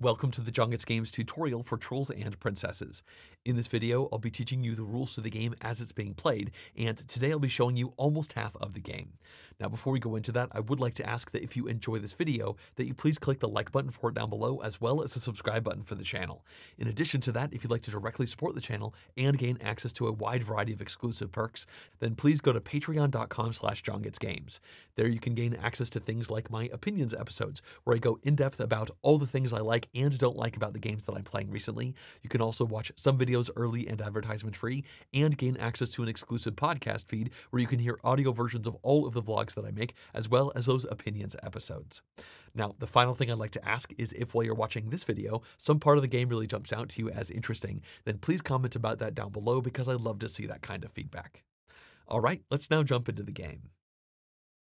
Welcome to the Jon Gets Games tutorial for Trolls and Princesses. In this video, I'll be teaching you the rules to the game as it's being played, and today I'll be showing you almost half of the game. Now before we go into that, I would like to ask that if you enjoy this video, that you please click the like button for it down below, as well as the subscribe button for the channel. In addition to that, if you'd like to directly support the channel and gain access to a wide variety of exclusive perks, then please go to patreon.com slash jongetsgames. There you can gain access to things like my opinions episodes, where I go in depth about all the things I like like and don't like about the games that I'm playing recently. You can also watch some videos early and advertisement free and gain access to an exclusive podcast feed where you can hear audio versions of all of the vlogs that I make, as well as those opinions episodes. Now, the final thing I'd like to ask is if while you're watching this video, some part of the game really jumps out to you as interesting, then please comment about that down below because I'd love to see that kind of feedback. All right, let's now jump into the game.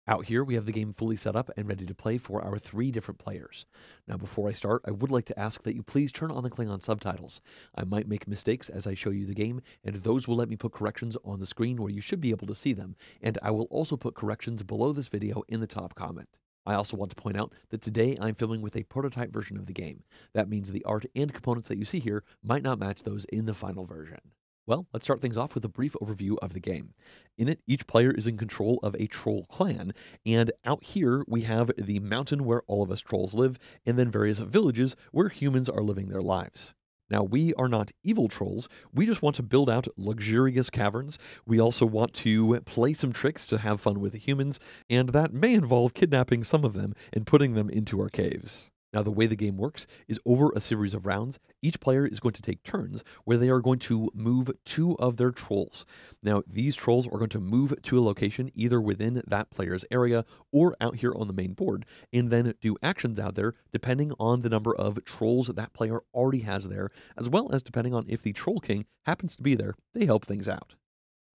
Out here, we have the game fully set up and ready to play for our three different players. Now, before I start, I would like to ask that you please turn on the Klingon subtitles. I might make mistakes as I show you the game, and those will let me put corrections on the screen where you should be able to see them, and I will also put corrections below this video in the top comment. I also want to point out that today I'm filming with a prototype version of the game. That means the art and components that you see here might not match those in the final version. Well, let's start things off with a brief overview of the game. In it, each player is in control of a troll clan, and out here we have the mountain where all of us trolls live, and then various villages where humans are living their lives. Now, we are not evil trolls. We just want to build out luxurious caverns. We also want to play some tricks to have fun with the humans, and that may involve kidnapping some of them and putting them into our caves. Now, the way the game works is over a series of rounds, each player is going to take turns where they are going to move two of their trolls. Now, these trolls are going to move to a location either within that player's area or out here on the main board, and then do actions out there depending on the number of trolls that player already has there, as well as depending on if the Troll King happens to be there, they help things out.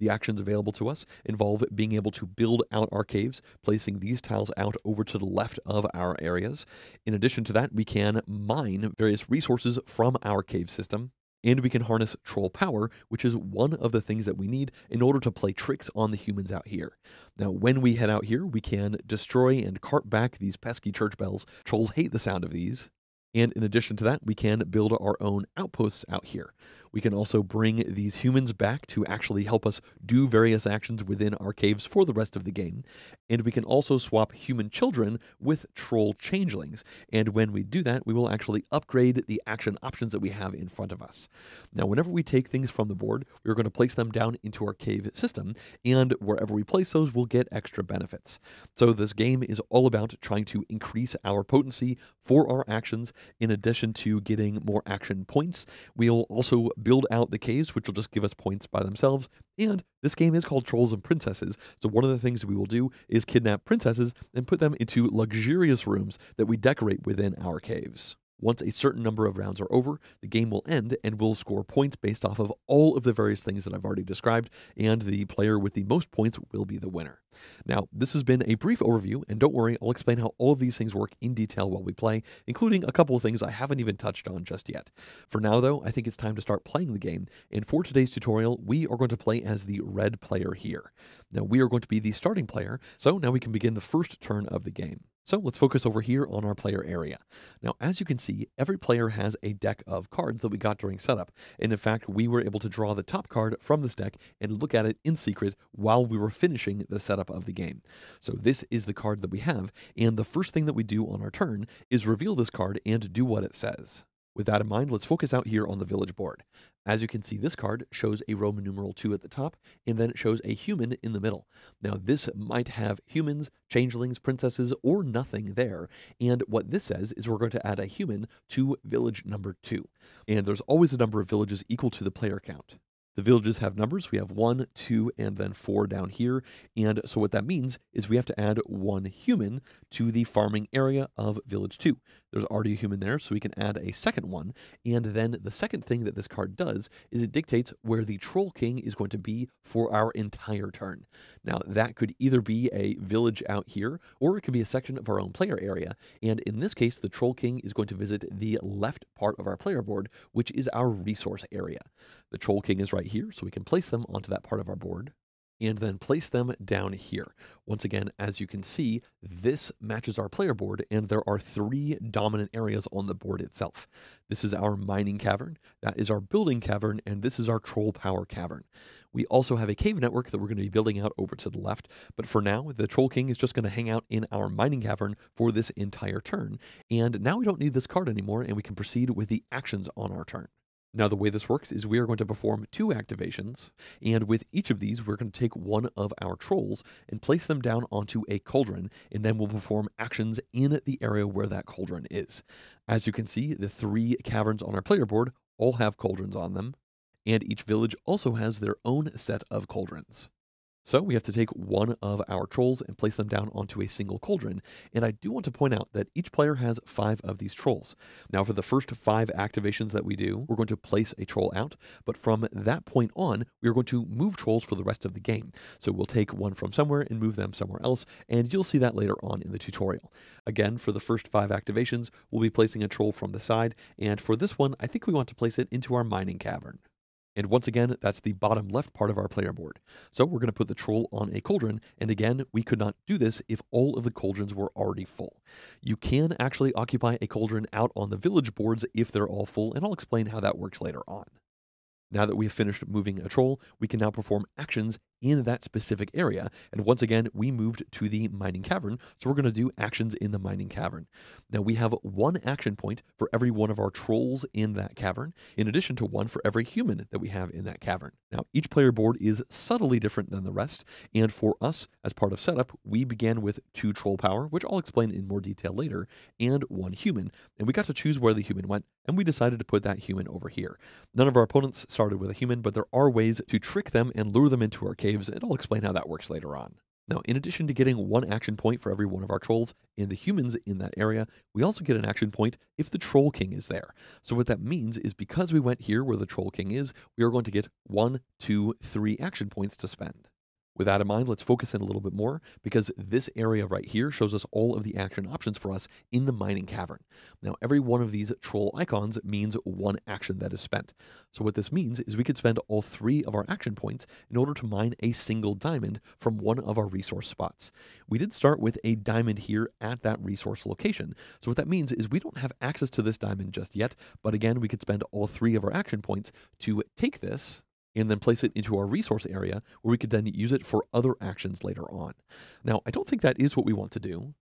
The actions available to us involve being able to build out our caves, placing these tiles out over to the left of our areas. In addition to that, we can mine various resources from our cave system. And we can harness troll power, which is one of the things that we need in order to play tricks on the humans out here. Now, when we head out here, we can destroy and cart back these pesky church bells. Trolls hate the sound of these. And in addition to that, we can build our own outposts out here. We can also bring these humans back to actually help us do various actions within our caves for the rest of the game. And we can also swap human children with troll changelings. And when we do that, we will actually upgrade the action options that we have in front of us. Now, whenever we take things from the board, we're going to place them down into our cave system. And wherever we place those, we'll get extra benefits. So this game is all about trying to increase our potency for our actions in addition to getting more action points. We'll also build out the caves, which will just give us points by themselves. And this game is called Trolls and Princesses, so one of the things we will do is kidnap princesses and put them into luxurious rooms that we decorate within our caves. Once a certain number of rounds are over, the game will end and we'll score points based off of all of the various things that I've already described, and the player with the most points will be the winner. Now, this has been a brief overview, and don't worry, I'll explain how all of these things work in detail while we play, including a couple of things I haven't even touched on just yet. For now, though, I think it's time to start playing the game, and for today's tutorial, we are going to play as the red player here. Now, we are going to be the starting player, so now we can begin the first turn of the game. So let's focus over here on our player area. Now, as you can see, every player has a deck of cards that we got during setup. And in fact, we were able to draw the top card from this deck and look at it in secret while we were finishing the setup of the game. So this is the card that we have. And the first thing that we do on our turn is reveal this card and do what it says. With that in mind, let's focus out here on the village board. As you can see, this card shows a Roman numeral 2 at the top, and then it shows a human in the middle. Now, this might have humans, changelings, princesses, or nothing there. And what this says is we're going to add a human to village number 2. And there's always a number of villages equal to the player count. The villages have numbers. We have one, two, and then four down here. And so what that means is we have to add one human to the farming area of village two. There's already a human there, so we can add a second one. And then the second thing that this card does is it dictates where the Troll King is going to be for our entire turn. Now, that could either be a village out here, or it could be a section of our own player area. And in this case, the Troll King is going to visit the left part of our player board, which is our resource area. The Troll King is right here, so we can place them onto that part of our board. And then place them down here. Once again, as you can see, this matches our player board, and there are three dominant areas on the board itself. This is our mining cavern, that is our building cavern, and this is our troll power cavern. We also have a cave network that we're going to be building out over to the left, but for now, the Troll King is just going to hang out in our mining cavern for this entire turn. And now we don't need this card anymore, and we can proceed with the actions on our turn. Now, the way this works is we are going to perform two activations, and with each of these, we're going to take one of our trolls and place them down onto a cauldron, and then we'll perform actions in the area where that cauldron is. As you can see, the three caverns on our player board all have cauldrons on them, and each village also has their own set of cauldrons. So we have to take one of our trolls and place them down onto a single cauldron. And I do want to point out that each player has five of these trolls. Now for the first five activations that we do, we're going to place a troll out. But from that point on, we are going to move trolls for the rest of the game. So we'll take one from somewhere and move them somewhere else. And you'll see that later on in the tutorial. Again, for the first five activations, we'll be placing a troll from the side. And for this one, I think we want to place it into our mining cavern. And once again, that's the bottom left part of our player board. So we're going to put the troll on a cauldron. And again, we could not do this if all of the cauldrons were already full. You can actually occupy a cauldron out on the village boards if they're all full, and I'll explain how that works later on. Now that we have finished moving a troll, we can now perform actions in that specific area. And once again, we moved to the mining cavern, so we're going to do actions in the mining cavern. Now we have one action point for every one of our trolls in that cavern, in addition to one for every human that we have in that cavern. Now each player board is subtly different than the rest, and for us, as part of setup, we began with two troll power, which I'll explain in more detail later, and one human. And we got to choose where the human went, and we decided to put that human over here. None of our opponents started with a human, but there are ways to trick them and lure them into our caves, and I'll explain how that works later on. Now, in addition to getting one action point for every one of our trolls and the humans in that area, we also get an action point if the Troll King is there. So what that means is because we went here where the Troll King is, we are going to get one, two, three action points to spend. With that in mind, let's focus in a little bit more because this area right here shows us all of the action options for us in the mining cavern. Now, every one of these troll icons means one action that is spent. So what this means is we could spend all three of our action points in order to mine a single diamond from one of our resource spots. We did start with a diamond here at that resource location. So what that means is we don't have access to this diamond just yet, but again, we could spend all three of our action points to take this and then place it into our resource area where we could then use it for other actions later on. Now, I don't think that is what we want to do.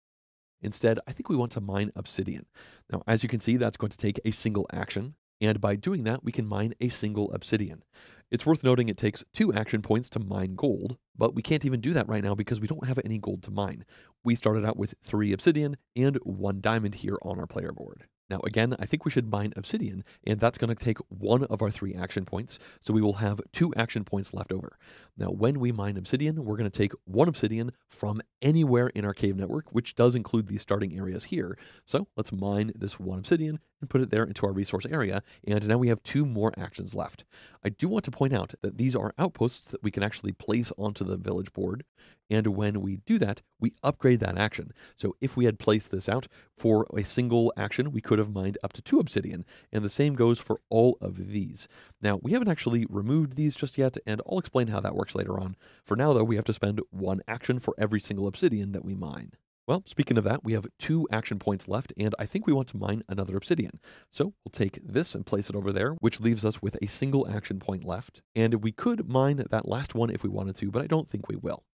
Instead, I think we want to mine obsidian. Now, as you can see, that's going to take a single action. And by doing that, we can mine a single obsidian. It's worth noting it takes two action points to mine gold, but we can't even do that right now because we don't have any gold to mine. We started out with three obsidian and one diamond here on our player board. Now, again, I think we should mine obsidian, and that's going to take one of our three action points, so we will have two action points left over. Now, when we mine obsidian, we're going to take one obsidian from anywhere in our cave network, which does include these starting areas here. So let's mine this one obsidian and put it there into our resource area, and now we have two more actions left. I do want to point out that these are outposts that we can actually place onto the village board, and when we do that, we upgrade that action. So if we had placed this out for a single action, we could have mined up to two obsidian. And the same goes for all of these. Now, we haven't actually removed these just yet, and I'll explain how that works later on. For now, though, we have to spend one action for every single obsidian that we mine. Well, speaking of that, we have two action points left, and I think we want to mine another obsidian. So we'll take this and place it over there, which leaves us with a single action point left. And we could mine that last one if we wanted to, but I don't think we will.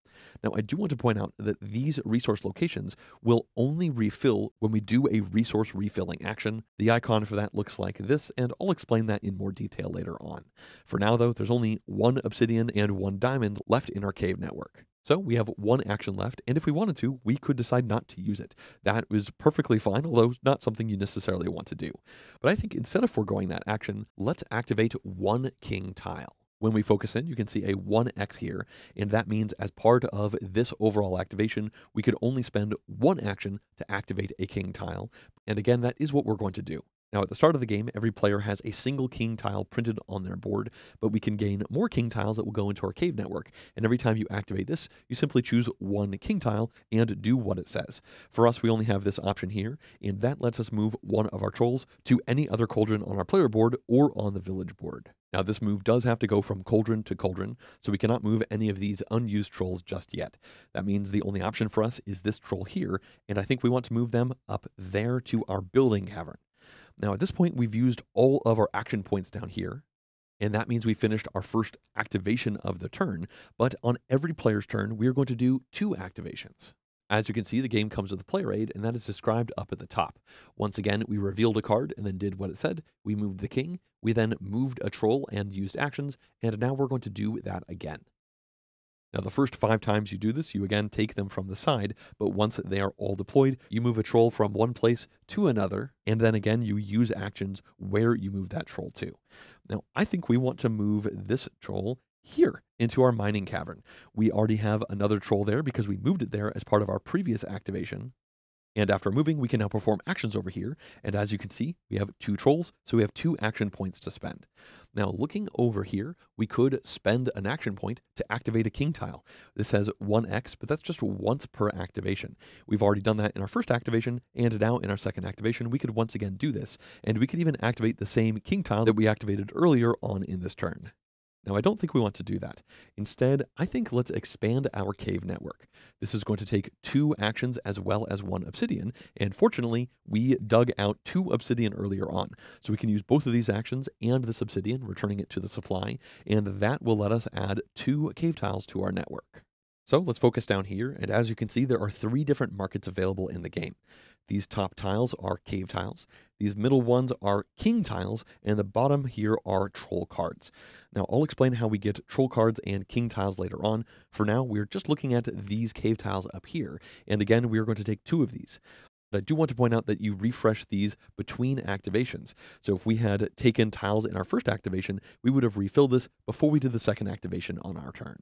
Now, I do want to point out that these resource locations will only refill when we do a resource refilling action. The icon for that looks like this, and I'll explain that in more detail later on. For now, though, there's only one obsidian and one diamond left in our cave network. So we have one action left, and if we wanted to, we could decide not to use it. That is perfectly fine, although not something you necessarily want to do. But I think instead of foregoing that action, let's activate one king tile. When we focus in, you can see a 1x here, and that means as part of this overall activation, we could only spend one action to activate a king tile. And again, that is what we're going to do. Now, at the start of the game, every player has a single king tile printed on their board, but we can gain more king tiles that will go into our cave network. And every time you activate this, you simply choose one king tile and do what it says. For us, we only have this option here, and that lets us move one of our trolls to any other cauldron on our player board or on the village board. Now, this move does have to go from cauldron to cauldron, so we cannot move any of these unused trolls just yet. That means the only option for us is this troll here, and I think we want to move them up there to our building cavern. Now, at this point, we've used all of our action points down here, and that means we finished our first activation of the turn, but on every player's turn, we are going to do two activations. As you can see, the game comes with a player aid, and that is described up at the top. Once again, we revealed a card and then did what it said. We moved the king, we then moved a troll and used actions, and now we're going to do that again. Now, the first five times you do this, you again take them from the side, but once they are all deployed, you move a troll from one place to another, and then again you use actions where you move that troll to. Now, I think we want to move this troll here into our mining cavern. We already have another troll there because we moved it there as part of our previous activation. And after moving, we can now perform actions over here. And as you can see, we have two trolls, so we have two action points to spend. Now, looking over here, we could spend an action point to activate a king tile. This has 1x, but that's just once per activation. We've already done that in our first activation, and now in our second activation, we could once again do this. And we could even activate the same king tile that we activated earlier on in this turn. Now, I don't think we want to do that. Instead, I think let's expand our cave network. This is going to take two actions as well as one obsidian, and fortunately, we dug out two obsidian earlier on. So we can use both of these actions and this obsidian, returning it to the supply, and that will let us add two cave tiles to our network. So let's focus down here, and as you can see, there are three different markets available in the game. These top tiles are cave tiles, these middle ones are king tiles, and the bottom here are troll cards. Now, I'll explain how we get troll cards and king tiles later on. For now, we're just looking at these cave tiles up here, and again, we're going to take two of these. But I do want to point out that you refresh these between activations. So if we had taken tiles in our first activation, we would have refilled this before we did the second activation on our turn.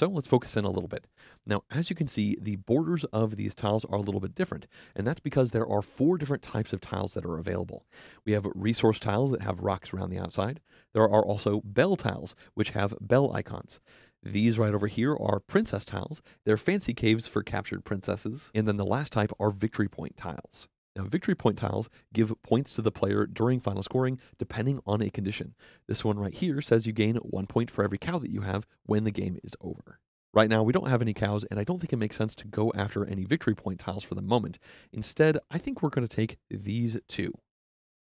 So let's focus in a little bit. Now, as you can see, the borders of these tiles are a little bit different, and that's because there are four different types of tiles that are available. We have resource tiles that have rocks around the outside. There are also bell tiles, which have bell icons. These right over here are princess tiles. They're fancy caves for captured princesses. And then the last type are victory point tiles. Now, victory point tiles give points to the player during final scoring depending on a condition. This one right here says you gain one point for every cow that you have when the game is over. Right now, we don't have any cows, and I don't think it makes sense to go after any victory point tiles for the moment. Instead, I think we're going to take these two.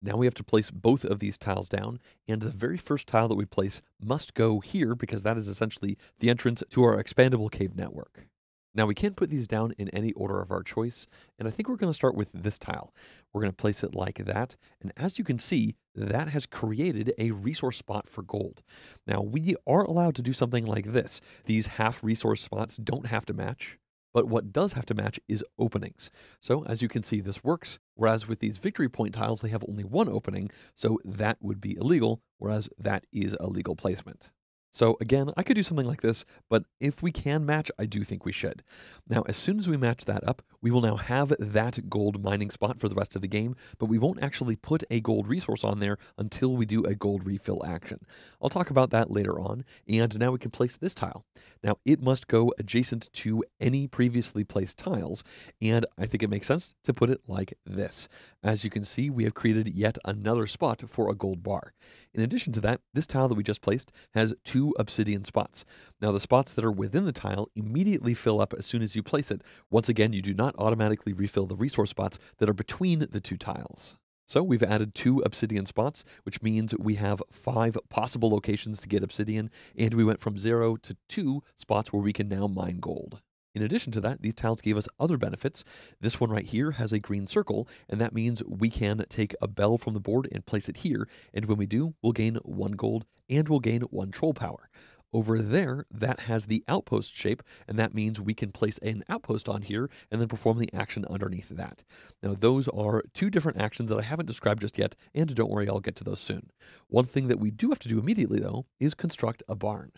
Now we have to place both of these tiles down, and the very first tile that we place must go here because that is essentially the entrance to our expandable cave network. Now we can put these down in any order of our choice, and I think we're going to start with this tile. We're going to place it like that, and as you can see, that has created a resource spot for gold. Now we are allowed to do something like this. These half resource spots don't have to match, but what does have to match is openings. So as you can see, this works, whereas with these victory point tiles, they have only one opening, so that would be illegal, whereas that is a legal placement. So again, I could do something like this, but if we can match, I do think we should. Now, as soon as we match that up, we will now have that gold mining spot for the rest of the game, but we won't actually put a gold resource on there until we do a gold refill action. I'll talk about that later on, and now we can place this tile. Now, it must go adjacent to any previously placed tiles, and I think it makes sense to put it like this. As you can see, we have created yet another spot for a gold bar. In addition to that, this tile that we just placed has two obsidian spots. Now, the spots that are within the tile immediately fill up as soon as you place it. Once again, you do not automatically refill the resource spots that are between the two tiles. So we've added two obsidian spots, which means we have five possible locations to get obsidian, and we went from zero to two spots where we can now mine gold. In addition to that, these tiles gave us other benefits. This one right here has a green circle, and that means we can take a bell from the board and place it here, and when we do, we'll gain one gold and we'll gain one troll power. Over there, that has the outpost shape, and that means we can place an outpost on here and then perform the action underneath that. Now, those are two different actions that I haven't described just yet, and don't worry, I'll get to those soon. One thing that we do have to do immediately, though, is construct a barn.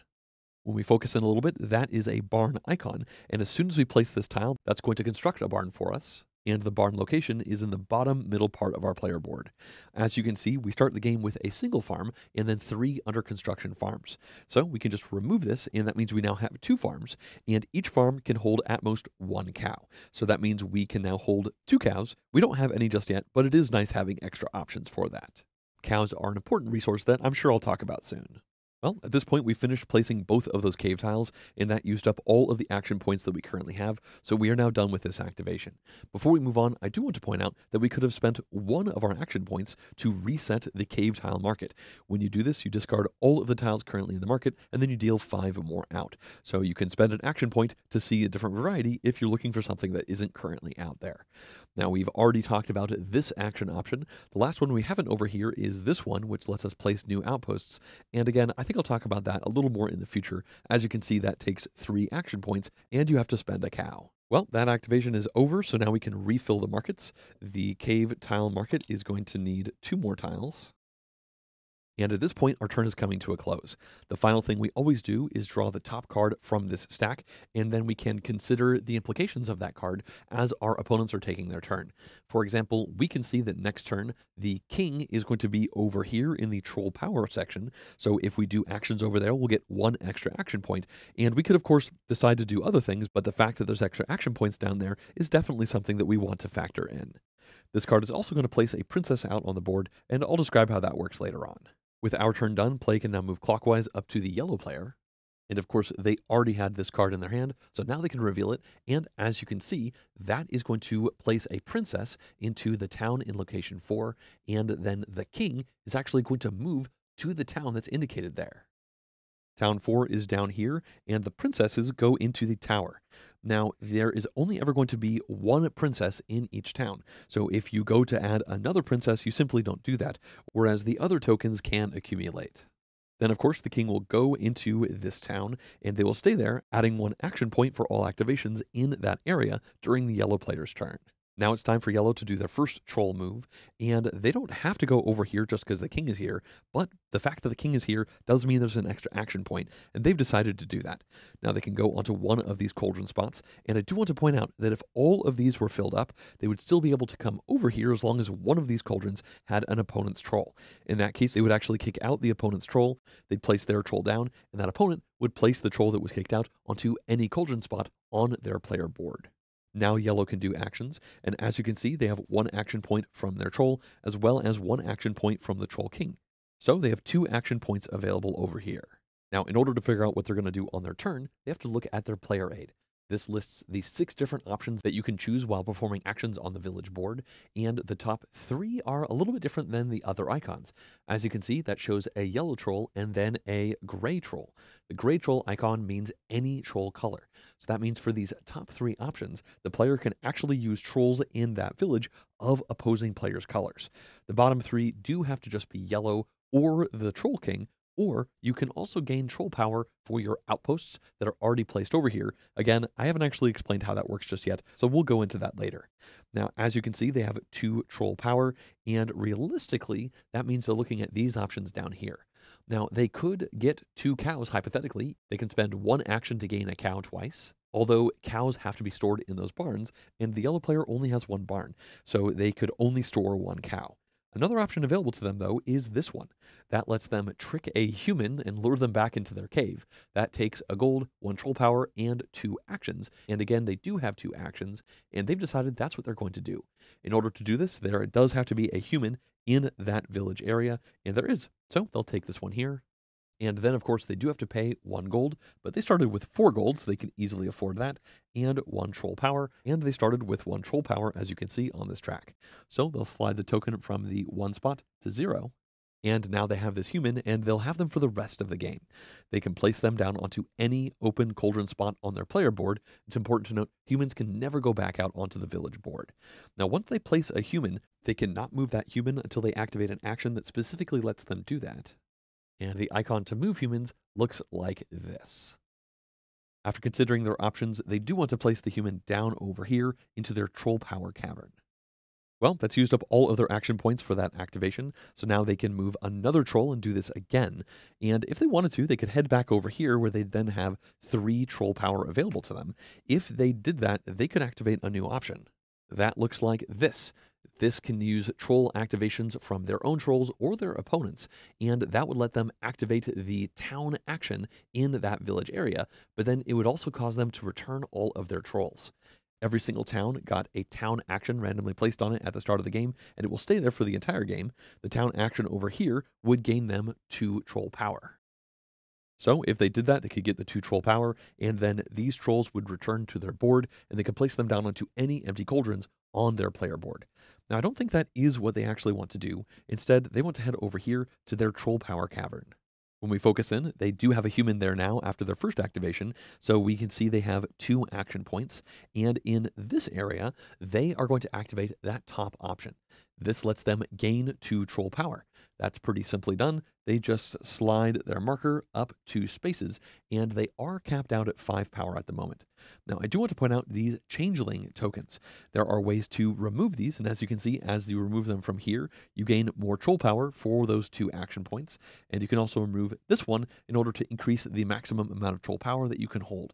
When we focus in a little bit, that is a barn icon. And as soon as we place this tile, that's going to construct a barn for us. And the barn location is in the bottom middle part of our player board. As you can see, we start the game with a single farm and then three under construction farms. So we can just remove this, and that means we now have two farms, and each farm can hold at most one cow. So that means we can now hold two cows. We don't have any just yet, but it is nice having extra options for that. cows are an important resource that I'm sure I'll talk about soon. Well, at this point, we finished placing both of those cave tiles, and that used up all of the action points that we currently have, so we are now done with this activation. Before we move on, I do want to point out that we could have spent one of our action points to reset the cave tile market. When you do this, you discard all of the tiles currently in the market, and then you deal five or more out. So you can spend an action point to see a different variety if you're looking for something that isn't currently out there. Now, we've already talked about this action option. The last one we haven't over here is this one, which lets us place new outposts. And again, I think I'll talk about that a little more in the future. As you can see, that takes three action points, and you have to spend a cow. Well, that activation is over, so now we can refill the markets. The cave tile market is going to need two more tiles. And at this point, our turn is coming to a close. The final thing we always do is draw the top card from this stack, and then we can consider the implications of that card as our opponents are taking their turn. For example, we can see that next turn, the king is going to be over here in the troll power section. So if we do actions over there, we'll get one extra action point. And we could, of course, decide to do other things, but the fact that there's extra action points down there is definitely something that we want to factor in. This card is also going to place a princess out on the board, and I'll describe how that works later on. With our turn done, play can now move clockwise up to the yellow player. And of course, they already had this card in their hand, so now they can reveal it. And as you can see, that is going to place a princess into the town in location four. And then the king is actually going to move to the town that's indicated there. Town 4 is down here, and the princesses go into the tower. Now, there is only ever going to be one princess in each town. So if you go to add another princess, you simply don't do that, whereas the other tokens can accumulate. Then, of course, the king will go into this town and they will stay there, adding one action point for all activations in that area during the yellow player's turn. Now it's time for yellow to do their first troll move, and they don't have to go over here just because the king is here, but the fact that the king is here does mean there's an extra action point, and they've decided to do that. Now they can go onto one of these cauldron spots, and I do want to point out that if all of these were filled up, they would still be able to come over here as long as one of these cauldrons had an opponent's troll. In that case, they would actually kick out the opponent's troll, they'd place their troll down, and that opponent would place the troll that was kicked out onto any cauldron spot on their player board. Now yellow can do actions, and as you can see, they have one action point from their troll, as well as one action point from the troll king. So they have two action points available over here. Now, in order to figure out what they're going to do on their turn, they have to look at their player aid. This lists the six different options that you can choose while performing actions on the village board, and the top three are a little bit different than the other icons. As you can see, that shows a yellow troll and then a gray troll. The gray troll icon means any troll color. So that means for these top three options, the player can actually use trolls in that village of opposing players' colors. The bottom three do have to just be yellow or the Troll King, or you can also gain troll power for your outposts that are already placed over here. Again, I haven't actually explained how that works just yet, so we'll go into that later. Now, as you can see, they have two troll power, and realistically, that means they're looking at these options down here. Now, they could get two cows, hypothetically. They can spend one action to gain a cow twice, although cows have to be stored in those barns, and the yellow player only has one barn, so they could only store one cow. Another option available to them, though, is this one. That lets them trick a human and lure them back into their cave. That takes a gold, one troll power, and two actions. And again, they do have two actions, and they've decided that's what they're going to do. In order to do this, there does have to be a human in that village area, and there is. So they'll take this one here, and then, of course, they do have to pay one gold, but they started with four gold, so they can easily afford that, and one troll power. And they started with one troll power, as you can see on this track. So they'll slide the token from the one spot to zero. And now they have this human, and they'll have them for the rest of the game. They can place them down onto any open cauldron spot on their player board. It's important to note humans can never go back out onto the village board. Now, once they place a human, they cannot move that human until they activate an action that specifically lets them do that and the icon to move humans looks like this. After considering their options, they do want to place the human down over here into their troll power cavern. Well, that's used up all of their action points for that activation, so now they can move another troll and do this again. And if they wanted to, they could head back over here where they'd then have three troll power available to them. If they did that, they could activate a new option. That looks like this. This can use troll activations from their own trolls or their opponents, and that would let them activate the town action in that village area, but then it would also cause them to return all of their trolls. Every single town got a town action randomly placed on it at the start of the game, and it will stay there for the entire game. The town action over here would gain them two troll power. So if they did that, they could get the two troll power, and then these trolls would return to their board, and they could place them down onto any empty cauldrons on their player board. Now, I don't think that is what they actually want to do. Instead, they want to head over here to their troll power cavern. When we focus in, they do have a human there now after their first activation, so we can see they have two action points, and in this area, they are going to activate that top option. This lets them gain two troll power. That's pretty simply done. They just slide their marker up two spaces, and they are capped out at 5 power at the moment. Now, I do want to point out these changeling tokens. There are ways to remove these, and as you can see, as you remove them from here, you gain more troll power for those two action points, and you can also remove this one in order to increase the maximum amount of troll power that you can hold.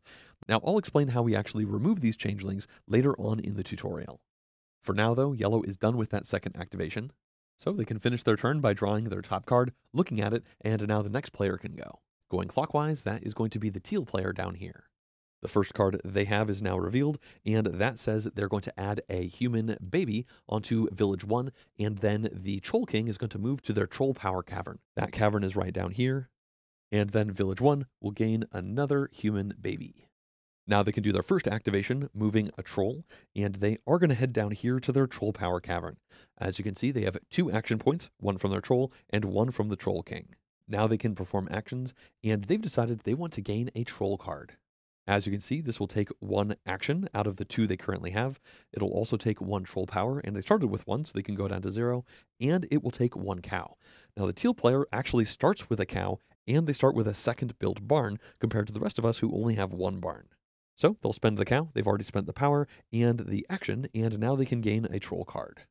Now, I'll explain how we actually remove these changelings later on in the tutorial. For now, though, yellow is done with that second activation. So they can finish their turn by drawing their top card, looking at it, and now the next player can go. Going clockwise, that is going to be the teal player down here. The first card they have is now revealed, and that says they're going to add a human baby onto Village 1, and then the Troll King is going to move to their Troll Power Cavern. That cavern is right down here, and then Village 1 will gain another human baby. Now they can do their first activation, moving a troll, and they are going to head down here to their troll power cavern. As you can see, they have two action points, one from their troll and one from the troll king. Now they can perform actions, and they've decided they want to gain a troll card. As you can see, this will take one action out of the two they currently have. It'll also take one troll power, and they started with one, so they can go down to zero, and it will take one cow. Now, the teal player actually starts with a cow, and they start with a second built barn compared to the rest of us who only have one barn. So they'll spend the cow, they've already spent the power and the action, and now they can gain a troll card.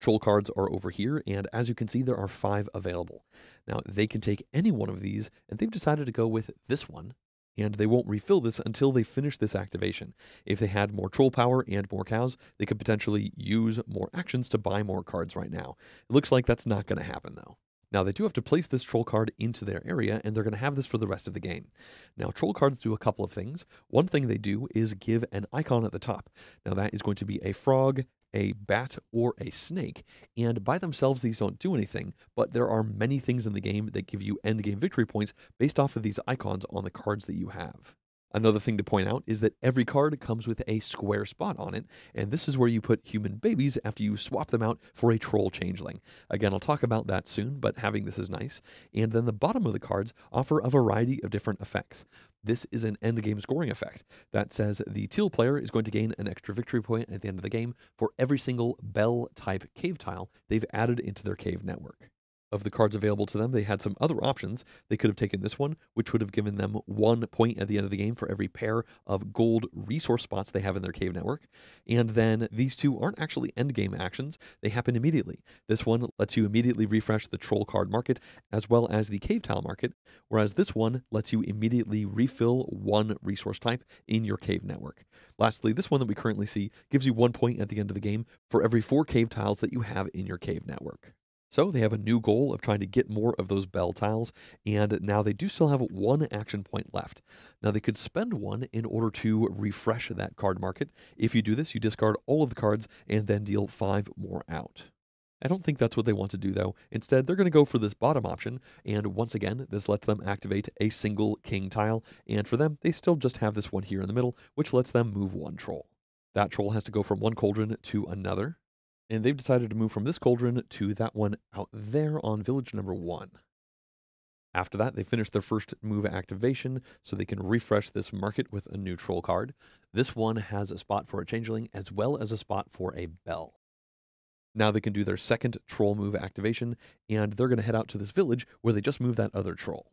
Troll cards are over here, and as you can see, there are five available. Now, they can take any one of these, and they've decided to go with this one, and they won't refill this until they finish this activation. If they had more troll power and more cows, they could potentially use more actions to buy more cards right now. It looks like that's not going to happen, though. Now, they do have to place this troll card into their area, and they're going to have this for the rest of the game. Now, troll cards do a couple of things. One thing they do is give an icon at the top. Now, that is going to be a frog, a bat, or a snake. And by themselves, these don't do anything, but there are many things in the game that give you end game victory points based off of these icons on the cards that you have. Another thing to point out is that every card comes with a square spot on it, and this is where you put human babies after you swap them out for a troll changeling. Again, I'll talk about that soon, but having this is nice. And then the bottom of the cards offer a variety of different effects. This is an endgame scoring effect that says the teal player is going to gain an extra victory point at the end of the game for every single bell type cave tile they've added into their cave network of the cards available to them, they had some other options. They could have taken this one, which would have given them one point at the end of the game for every pair of gold resource spots they have in their cave network. And then these two aren't actually end game actions, they happen immediately. This one lets you immediately refresh the troll card market as well as the cave tile market, whereas this one lets you immediately refill one resource type in your cave network. Lastly, this one that we currently see gives you one point at the end of the game for every four cave tiles that you have in your cave network. So they have a new goal of trying to get more of those bell tiles, and now they do still have one action point left. Now they could spend one in order to refresh that card market. If you do this, you discard all of the cards and then deal five more out. I don't think that's what they want to do though. Instead, they're going to go for this bottom option, and once again, this lets them activate a single king tile, and for them, they still just have this one here in the middle, which lets them move one troll. That troll has to go from one cauldron to another, and they've decided to move from this cauldron to that one out there on village number one. After that, they finish their first move activation so they can refresh this market with a new troll card. This one has a spot for a changeling as well as a spot for a bell. Now they can do their second troll move activation, and they're going to head out to this village where they just moved that other troll.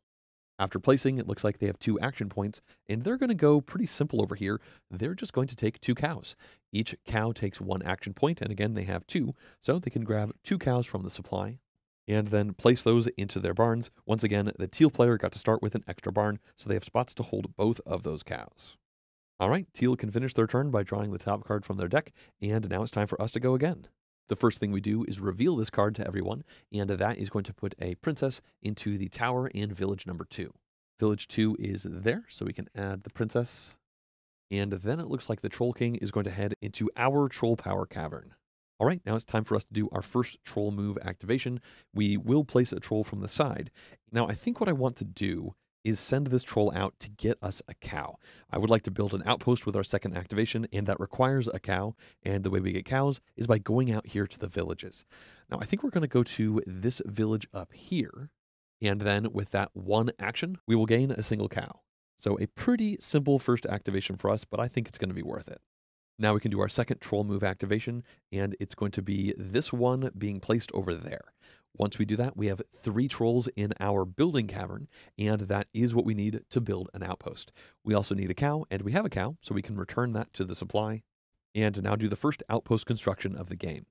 After placing, it looks like they have two action points, and they're going to go pretty simple over here. They're just going to take two cows. Each cow takes one action point, and again, they have two, so they can grab two cows from the supply and then place those into their barns. Once again, the teal player got to start with an extra barn, so they have spots to hold both of those cows. All right, teal can finish their turn by drawing the top card from their deck, and now it's time for us to go again. The first thing we do is reveal this card to everyone, and that is going to put a princess into the tower in village number two. Village two is there, so we can add the princess. And then it looks like the Troll King is going to head into our Troll Power Cavern. All right, now it's time for us to do our first troll move activation. We will place a troll from the side. Now, I think what I want to do is send this troll out to get us a cow. I would like to build an outpost with our second activation, and that requires a cow. And the way we get cows is by going out here to the villages. Now, I think we're going to go to this village up here. And then with that one action, we will gain a single cow. So a pretty simple first activation for us, but I think it's going to be worth it. Now we can do our second troll move activation, and it's going to be this one being placed over there. Once we do that, we have three trolls in our building cavern, and that is what we need to build an outpost. We also need a cow, and we have a cow, so we can return that to the supply and now do the first outpost construction of the game.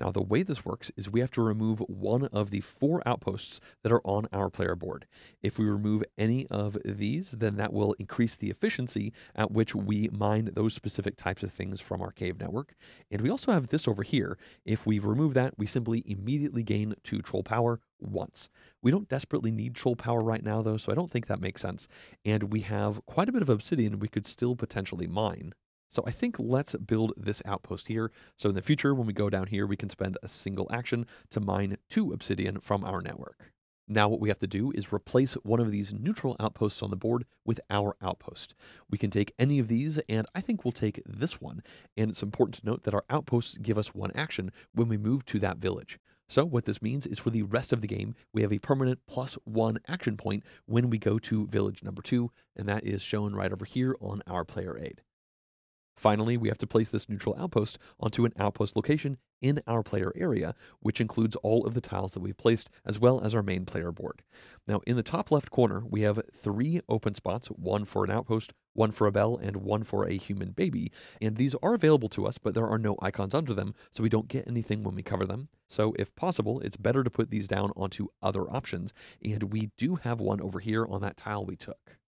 Now, the way this works is we have to remove one of the four outposts that are on our player board. If we remove any of these, then that will increase the efficiency at which we mine those specific types of things from our cave network. And we also have this over here. If we remove that, we simply immediately gain two troll power once. We don't desperately need troll power right now, though, so I don't think that makes sense. And we have quite a bit of obsidian we could still potentially mine. So I think let's build this outpost here. So in the future, when we go down here, we can spend a single action to mine two obsidian from our network. Now what we have to do is replace one of these neutral outposts on the board with our outpost. We can take any of these, and I think we'll take this one. And it's important to note that our outposts give us one action when we move to that village. So what this means is for the rest of the game, we have a permanent plus one action point when we go to village number two, and that is shown right over here on our player aid. Finally, we have to place this neutral outpost onto an outpost location in our player area, which includes all of the tiles that we've placed, as well as our main player board. Now, in the top left corner, we have three open spots, one for an outpost, one for a bell, and one for a human baby. And these are available to us, but there are no icons under them, so we don't get anything when we cover them. So if possible, it's better to put these down onto other options, and we do have one over here on that tile we took.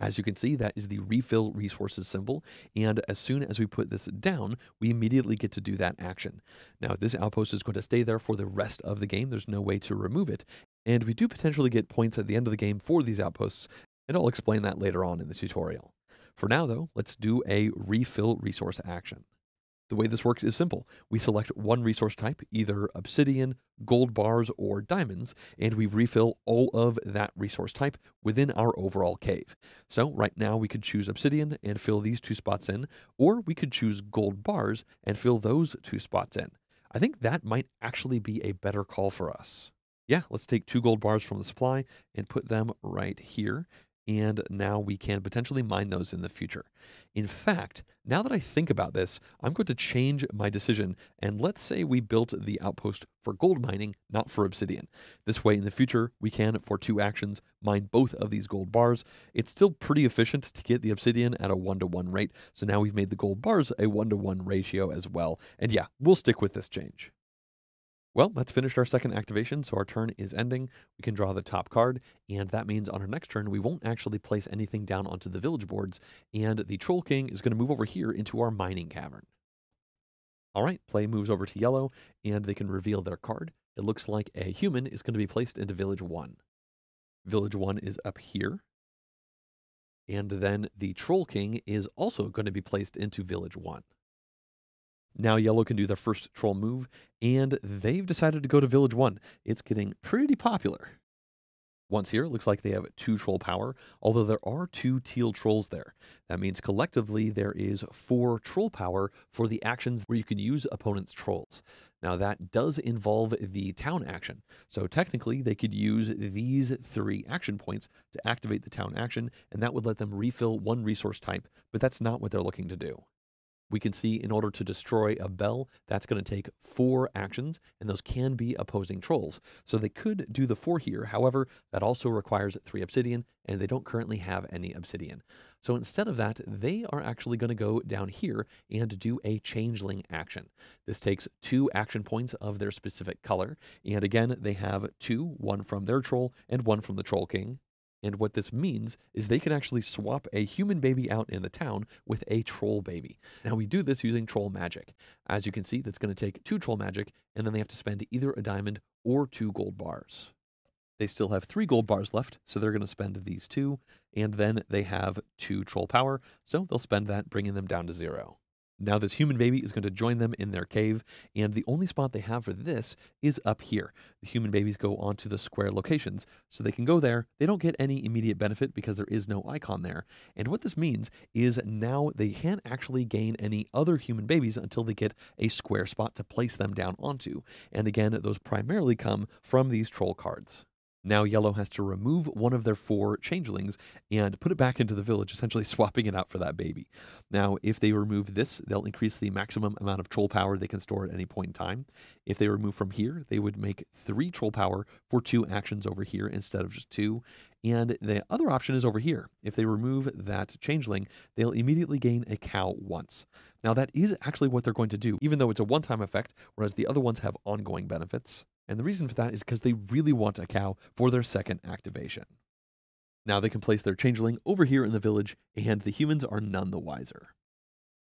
As you can see, that is the refill resources symbol. And as soon as we put this down, we immediately get to do that action. Now, this outpost is going to stay there for the rest of the game. There's no way to remove it. And we do potentially get points at the end of the game for these outposts. And I'll explain that later on in the tutorial. For now, though, let's do a refill resource action. The way this works is simple. We select one resource type, either obsidian, gold bars, or diamonds, and we refill all of that resource type within our overall cave. So right now we could choose obsidian and fill these two spots in, or we could choose gold bars and fill those two spots in. I think that might actually be a better call for us. Yeah, let's take two gold bars from the supply and put them right here and now we can potentially mine those in the future. In fact, now that I think about this, I'm going to change my decision and let's say we built the outpost for gold mining, not for obsidian. This way in the future, we can, for two actions, mine both of these gold bars. It's still pretty efficient to get the obsidian at a one-to-one -one rate, so now we've made the gold bars a one-to-one -one ratio as well. And yeah, we'll stick with this change. Well, that's finished our second activation, so our turn is ending. We can draw the top card, and that means on our next turn, we won't actually place anything down onto the village boards, and the Troll King is going to move over here into our mining cavern. All right, play moves over to yellow, and they can reveal their card. It looks like a human is going to be placed into Village 1. Village 1 is up here. And then the Troll King is also going to be placed into Village 1. Now yellow can do their first troll move, and they've decided to go to Village 1. It's getting pretty popular. Once here, it looks like they have two troll power, although there are two teal trolls there. That means collectively there is four troll power for the actions where you can use opponent's trolls. Now that does involve the town action. So technically they could use these three action points to activate the town action, and that would let them refill one resource type, but that's not what they're looking to do we can see in order to destroy a bell, that's going to take four actions, and those can be opposing trolls. So they could do the four here. However, that also requires three obsidian, and they don't currently have any obsidian. So instead of that, they are actually going to go down here and do a changeling action. This takes two action points of their specific color. And again, they have two, one from their troll and one from the Troll King. And what this means is they can actually swap a human baby out in the town with a troll baby. Now we do this using troll magic. As you can see, that's going to take two troll magic, and then they have to spend either a diamond or two gold bars. They still have three gold bars left, so they're going to spend these two, and then they have two troll power, so they'll spend that, bringing them down to zero. Now, this human baby is going to join them in their cave, and the only spot they have for this is up here. The human babies go onto the square locations, so they can go there. They don't get any immediate benefit because there is no icon there. And what this means is now they can't actually gain any other human babies until they get a square spot to place them down onto. And again, those primarily come from these troll cards. Now Yellow has to remove one of their four changelings and put it back into the village, essentially swapping it out for that baby. Now, if they remove this, they'll increase the maximum amount of troll power they can store at any point in time. If they remove from here, they would make three troll power for two actions over here instead of just two. And the other option is over here. If they remove that changeling, they'll immediately gain a cow once. Now, that is actually what they're going to do, even though it's a one time effect, whereas the other ones have ongoing benefits. And the reason for that is because they really want a cow for their second activation. Now they can place their changeling over here in the village, and the humans are none the wiser.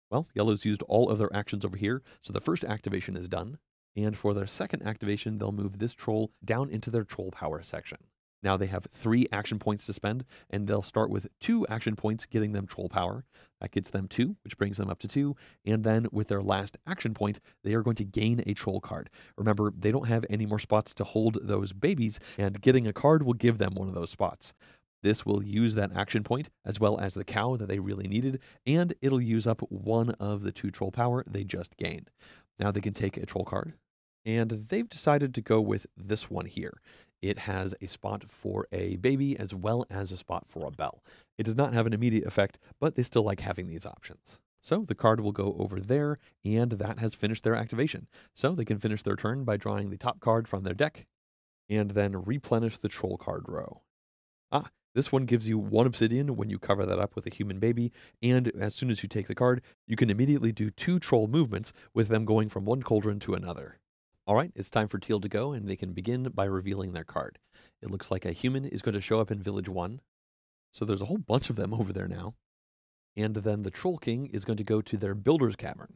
Well, Yellow's used all of their actions over here, so the first activation is done. And for their second activation, they'll move this troll down into their troll power section. Now they have three action points to spend, and they'll start with two action points getting them troll power. That gets them two, which brings them up to two. And then with their last action point, they are going to gain a troll card. Remember, they don't have any more spots to hold those babies, and getting a card will give them one of those spots. This will use that action point as well as the cow that they really needed, and it'll use up one of the two troll power they just gained. Now they can take a troll card, and they've decided to go with this one here. It has a spot for a baby as well as a spot for a bell. It does not have an immediate effect, but they still like having these options. So the card will go over there, and that has finished their activation. So they can finish their turn by drawing the top card from their deck, and then replenish the troll card row. Ah, this one gives you one obsidian when you cover that up with a human baby, and as soon as you take the card, you can immediately do two troll movements with them going from one cauldron to another. All right, it's time for Teal to go, and they can begin by revealing their card. It looks like a human is going to show up in Village 1. So there's a whole bunch of them over there now. And then the Troll King is going to go to their Builder's Cavern.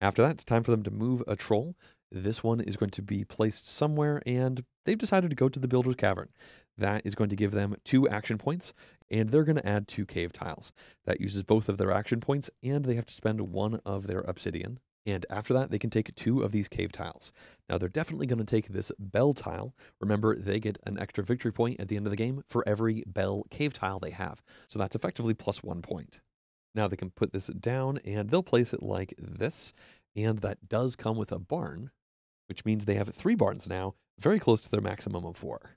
After that, it's time for them to move a troll. This one is going to be placed somewhere, and they've decided to go to the Builder's Cavern. That is going to give them two action points, and they're going to add two cave tiles. That uses both of their action points, and they have to spend one of their obsidian. And after that, they can take two of these cave tiles. Now, they're definitely going to take this bell tile. Remember, they get an extra victory point at the end of the game for every bell cave tile they have. So that's effectively plus one point. Now, they can put this down and they'll place it like this. And that does come with a barn, which means they have three barns now, very close to their maximum of four.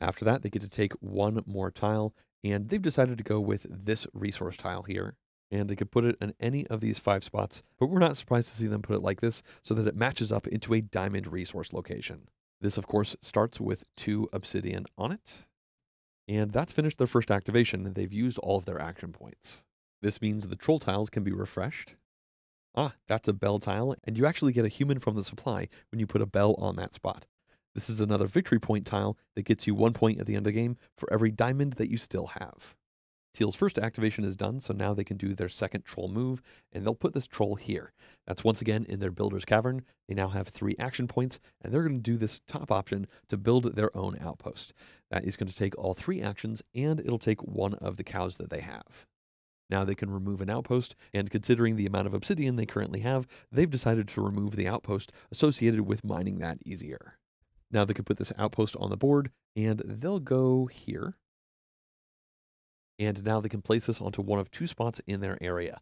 After that, they get to take one more tile, and they've decided to go with this resource tile here and they could put it in any of these five spots, but we're not surprised to see them put it like this so that it matches up into a diamond resource location. This, of course, starts with two obsidian on it, and that's finished their first activation, they've used all of their action points. This means the troll tiles can be refreshed. Ah, that's a bell tile, and you actually get a human from the supply when you put a bell on that spot. This is another victory point tile that gets you one point at the end of the game for every diamond that you still have. Teal's first activation is done, so now they can do their second troll move, and they'll put this troll here. That's once again in their Builder's Cavern. They now have three action points, and they're going to do this top option to build their own outpost. That is going to take all three actions, and it'll take one of the cows that they have. Now they can remove an outpost, and considering the amount of obsidian they currently have, they've decided to remove the outpost associated with mining that easier. Now they can put this outpost on the board, and they'll go here and now they can place this onto one of two spots in their area.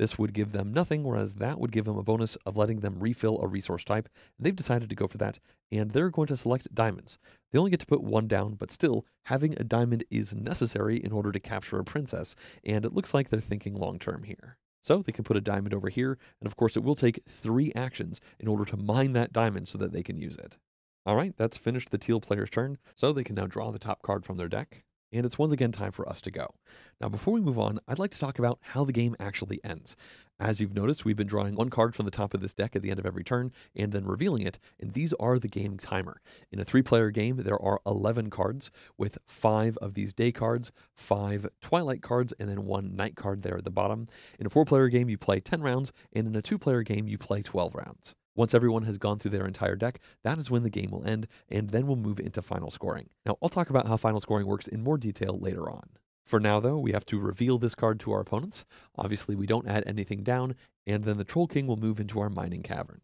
This would give them nothing, whereas that would give them a bonus of letting them refill a resource type. They've decided to go for that, and they're going to select diamonds. They only get to put one down, but still, having a diamond is necessary in order to capture a princess, and it looks like they're thinking long term here. So they can put a diamond over here, and of course it will take three actions in order to mine that diamond so that they can use it. All right, that's finished the teal player's turn, so they can now draw the top card from their deck and it's once again time for us to go. Now, before we move on, I'd like to talk about how the game actually ends. As you've noticed, we've been drawing one card from the top of this deck at the end of every turn and then revealing it, and these are the game timer. In a three player game, there are 11 cards, with five of these day cards, five twilight cards, and then one night card there at the bottom. In a four player game, you play 10 rounds, and in a two player game, you play 12 rounds. Once everyone has gone through their entire deck, that is when the game will end, and then we'll move into final scoring. Now, I'll talk about how final scoring works in more detail later on. For now, though, we have to reveal this card to our opponents. Obviously, we don't add anything down, and then the Troll King will move into our mining cavern.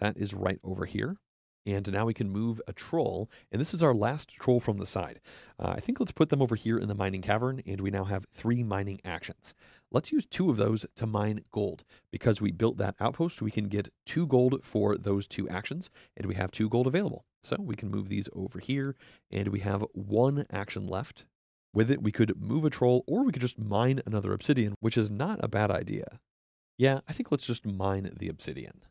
That is right over here. And now we can move a troll, and this is our last troll from the side. Uh, I think let's put them over here in the mining cavern, and we now have three mining actions. Let's use two of those to mine gold. Because we built that outpost, we can get two gold for those two actions, and we have two gold available. So we can move these over here, and we have one action left. With it, we could move a troll, or we could just mine another obsidian, which is not a bad idea. Yeah, I think let's just mine the obsidian.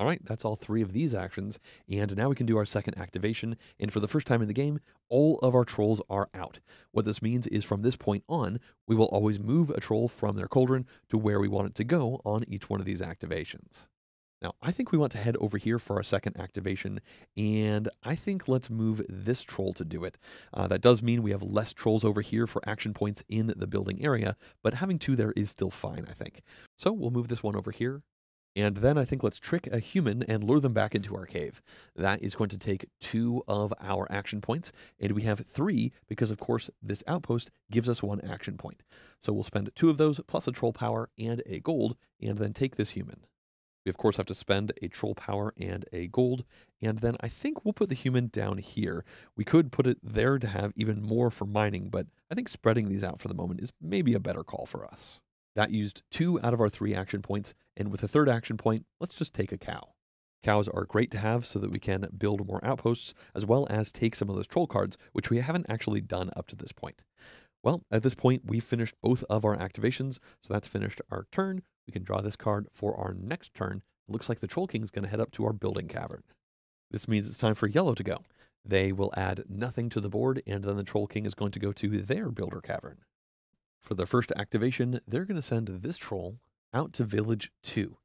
All right, that's all three of these actions, and now we can do our second activation, and for the first time in the game, all of our trolls are out. What this means is from this point on, we will always move a troll from their cauldron to where we want it to go on each one of these activations. Now, I think we want to head over here for our second activation, and I think let's move this troll to do it. Uh, that does mean we have less trolls over here for action points in the building area, but having two there is still fine, I think. So we'll move this one over here, and then I think let's trick a human and lure them back into our cave. That is going to take two of our action points, and we have three because, of course, this outpost gives us one action point. So we'll spend two of those plus a troll power and a gold, and then take this human. We, of course, have to spend a troll power and a gold, and then I think we'll put the human down here. We could put it there to have even more for mining, but I think spreading these out for the moment is maybe a better call for us. That used two out of our three action points, and with a third action point, let's just take a cow. Cows are great to have so that we can build more outposts, as well as take some of those troll cards, which we haven't actually done up to this point. Well, at this point, we've finished both of our activations, so that's finished our turn. We can draw this card for our next turn. It looks like the Troll King is going to head up to our building cavern. This means it's time for yellow to go. They will add nothing to the board, and then the Troll King is going to go to their builder cavern. For their first activation, they're going to send this troll out to Village 2.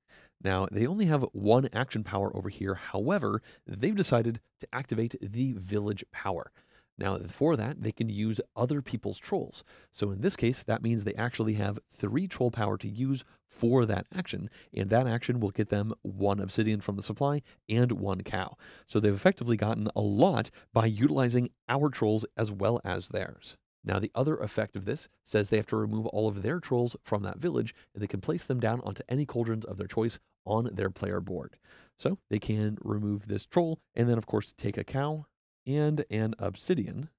Now, they only have one action power over here. However, they've decided to activate the Village power. Now, for that, they can use other people's trolls. So in this case, that means they actually have three troll power to use for that action, and that action will get them one obsidian from the supply and one cow. So they've effectively gotten a lot by utilizing our trolls as well as theirs. Now, the other effect of this says they have to remove all of their trolls from that village, and they can place them down onto any cauldrons of their choice on their player board. So they can remove this troll, and then, of course, take a cow and an obsidian.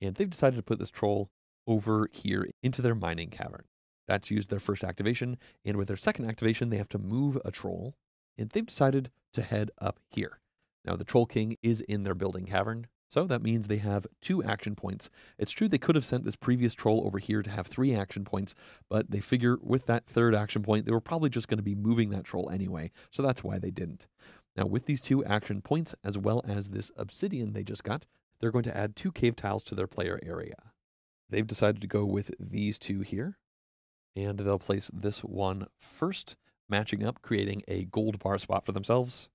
And they've decided to put this troll over here into their mining cavern. That's used their first activation, and with their second activation, they have to move a troll, and they've decided to head up here. Now, the Troll King is in their building cavern, so that means they have two action points. It's true they could have sent this previous troll over here to have three action points, but they figure with that third action point, they were probably just going to be moving that troll anyway, so that's why they didn't. Now, with these two action points, as well as this obsidian they just got, they're going to add two cave tiles to their player area. They've decided to go with these two here, and they'll place this one first, matching up, creating a gold bar spot for themselves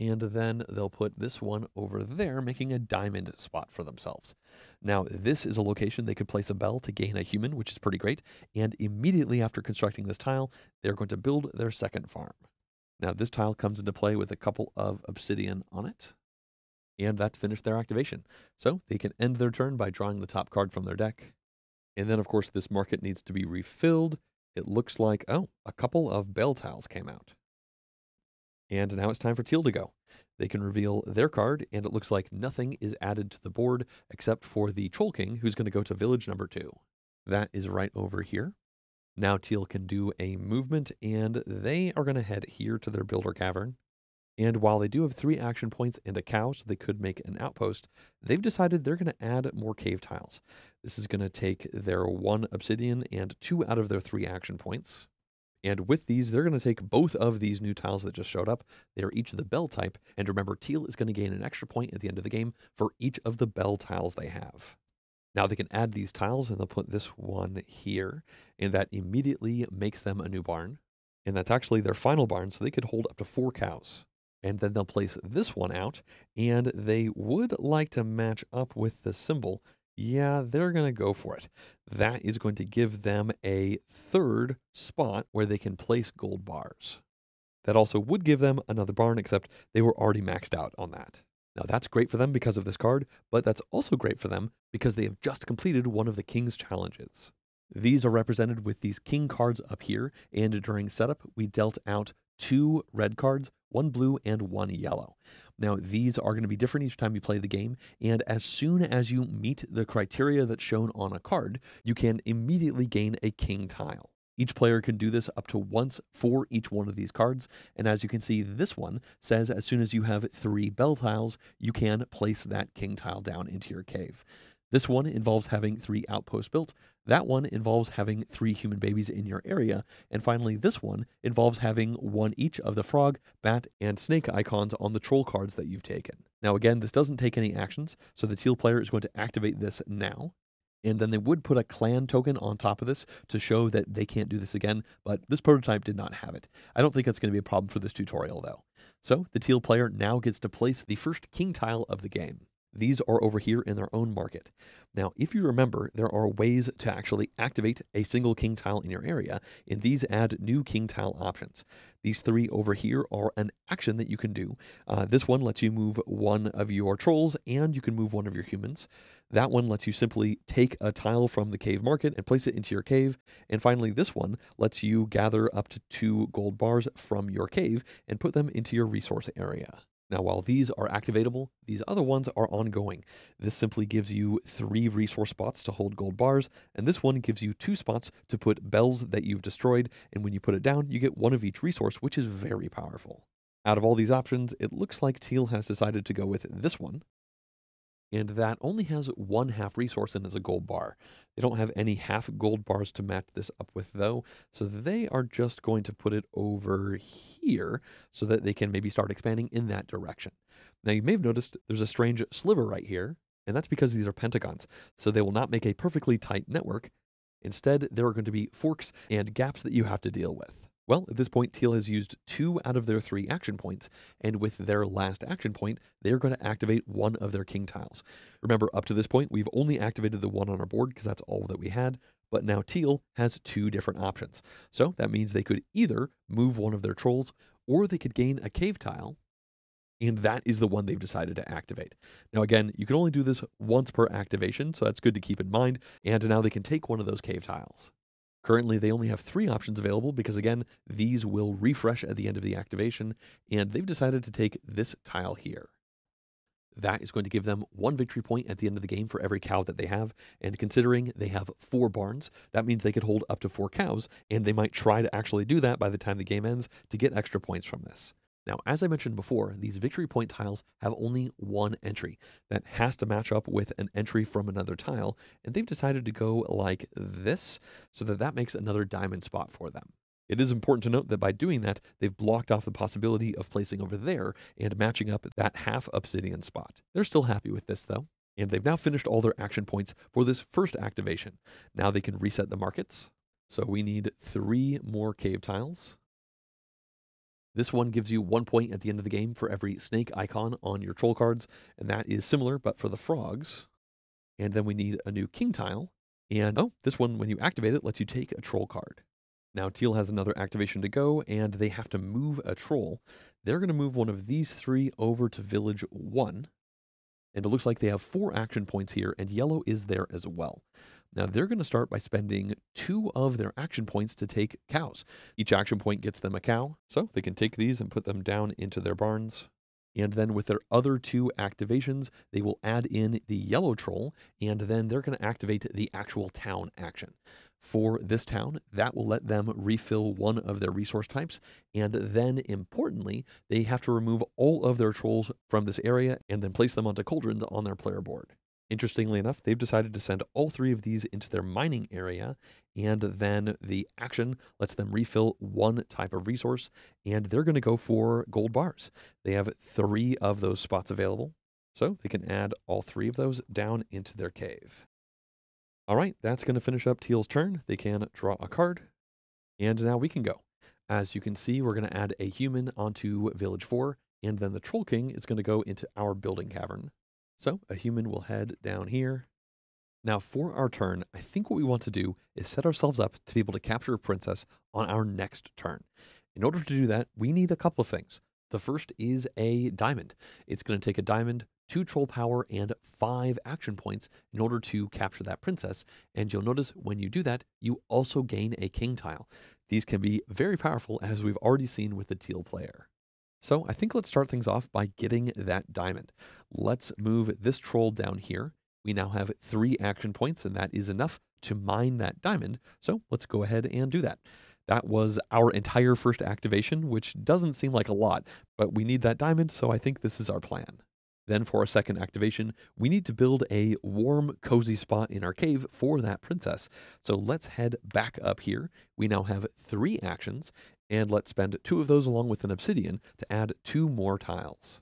and then they'll put this one over there, making a diamond spot for themselves. Now, this is a location they could place a bell to gain a human, which is pretty great, and immediately after constructing this tile, they're going to build their second farm. Now, this tile comes into play with a couple of obsidian on it, and that's finished their activation. So they can end their turn by drawing the top card from their deck. And then, of course, this market needs to be refilled. It looks like, oh, a couple of bell tiles came out. And now it's time for Teal to go. They can reveal their card, and it looks like nothing is added to the board except for the Troll King, who's going to go to village number two. That is right over here. Now Teal can do a movement, and they are going to head here to their builder cavern. And while they do have three action points and a cow, so they could make an outpost, they've decided they're going to add more cave tiles. This is going to take their one obsidian and two out of their three action points. And with these, they're going to take both of these new tiles that just showed up. They are each of the bell type. And remember, teal is going to gain an extra point at the end of the game for each of the bell tiles they have. Now they can add these tiles and they'll put this one here. And that immediately makes them a new barn. And that's actually their final barn, so they could hold up to four cows. And then they'll place this one out, and they would like to match up with the symbol yeah, they're going to go for it. That is going to give them a third spot where they can place gold bars. That also would give them another barn, except they were already maxed out on that. Now that's great for them because of this card, but that's also great for them because they have just completed one of the King's challenges. These are represented with these King cards up here, and during setup, we dealt out two red cards, one blue and one yellow. Now, these are going to be different each time you play the game, and as soon as you meet the criteria that's shown on a card, you can immediately gain a king tile. Each player can do this up to once for each one of these cards, and as you can see, this one says as soon as you have three bell tiles, you can place that king tile down into your cave. This one involves having three outposts built. That one involves having three human babies in your area. And finally, this one involves having one each of the frog, bat, and snake icons on the troll cards that you've taken. Now, again, this doesn't take any actions, so the teal player is going to activate this now. And then they would put a clan token on top of this to show that they can't do this again, but this prototype did not have it. I don't think that's going to be a problem for this tutorial, though. So the teal player now gets to place the first king tile of the game. These are over here in their own market. Now, if you remember, there are ways to actually activate a single king tile in your area, and these add new king tile options. These three over here are an action that you can do. Uh, this one lets you move one of your trolls, and you can move one of your humans. That one lets you simply take a tile from the cave market and place it into your cave. And finally, this one lets you gather up to two gold bars from your cave and put them into your resource area. Now, while these are activatable, these other ones are ongoing. This simply gives you three resource spots to hold gold bars, and this one gives you two spots to put bells that you've destroyed, and when you put it down, you get one of each resource, which is very powerful. Out of all these options, it looks like Teal has decided to go with this one, and that only has one half resource and is a gold bar. They don't have any half gold bars to match this up with though, so they are just going to put it over here so that they can maybe start expanding in that direction. Now you may have noticed there's a strange sliver right here, and that's because these are pentagons, so they will not make a perfectly tight network. Instead, there are going to be forks and gaps that you have to deal with. Well, at this point, Teal has used two out of their three action points, and with their last action point, they're going to activate one of their king tiles. Remember, up to this point, we've only activated the one on our board because that's all that we had, but now Teal has two different options. So that means they could either move one of their trolls, or they could gain a cave tile, and that is the one they've decided to activate. Now, again, you can only do this once per activation, so that's good to keep in mind, and now they can take one of those cave tiles. Currently, they only have three options available because, again, these will refresh at the end of the activation, and they've decided to take this tile here. That is going to give them one victory point at the end of the game for every cow that they have. And considering they have four barns, that means they could hold up to four cows, and they might try to actually do that by the time the game ends to get extra points from this. Now, as I mentioned before, these victory point tiles have only one entry that has to match up with an entry from another tile, and they've decided to go like this so that that makes another diamond spot for them. It is important to note that by doing that, they've blocked off the possibility of placing over there and matching up that half obsidian spot. They're still happy with this though, and they've now finished all their action points for this first activation. Now they can reset the markets. So we need three more cave tiles. This one gives you one point at the end of the game for every snake icon on your troll cards, and that is similar but for the frogs. And then we need a new king tile. And oh, this one, when you activate it, lets you take a troll card. Now, Teal has another activation to go, and they have to move a troll. They're going to move one of these three over to Village 1. And it looks like they have four action points here, and yellow is there as well. Now they're going to start by spending two of their action points to take cows. Each action point gets them a cow, so they can take these and put them down into their barns. And then with their other two activations, they will add in the yellow troll, and then they're going to activate the actual town action. For this town, that will let them refill one of their resource types. And then, importantly, they have to remove all of their trolls from this area and then place them onto cauldrons on their player board. Interestingly enough, they've decided to send all three of these into their mining area, and then the action lets them refill one type of resource, and they're going to go for gold bars. They have three of those spots available, so they can add all three of those down into their cave. All right, that's going to finish up Teal's turn. They can draw a card, and now we can go. As you can see, we're going to add a human onto Village 4, and then the Troll King is going to go into our building cavern. So a human will head down here. Now for our turn, I think what we want to do is set ourselves up to be able to capture a princess on our next turn. In order to do that, we need a couple of things. The first is a diamond. It's going to take a diamond, two troll power, and five action points in order to capture that princess. And you'll notice when you do that, you also gain a king tile. These can be very powerful, as we've already seen with the teal player. So I think let's start things off by getting that diamond. Let's move this troll down here. We now have three action points, and that is enough to mine that diamond. So let's go ahead and do that. That was our entire first activation, which doesn't seem like a lot, but we need that diamond, so I think this is our plan. Then for our second activation, we need to build a warm, cozy spot in our cave for that princess. So let's head back up here. We now have three actions, and let's spend two of those along with an obsidian to add two more tiles.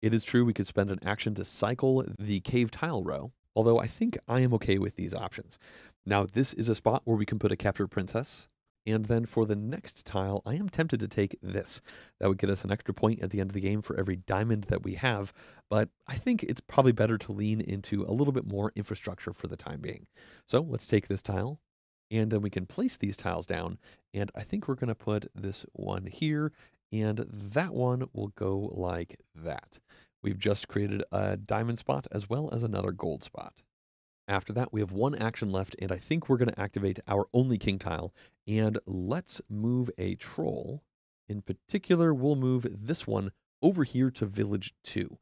It is true we could spend an action to cycle the cave tile row, although I think I am okay with these options. Now, this is a spot where we can put a captured princess, and then for the next tile, I am tempted to take this. That would get us an extra point at the end of the game for every diamond that we have, but I think it's probably better to lean into a little bit more infrastructure for the time being. So let's take this tile, and then we can place these tiles down, and I think we're going to put this one here, and that one will go like that. We've just created a diamond spot as well as another gold spot. After that, we have one action left, and I think we're going to activate our only king tile. And let's move a troll. In particular, we'll move this one over here to Village 2.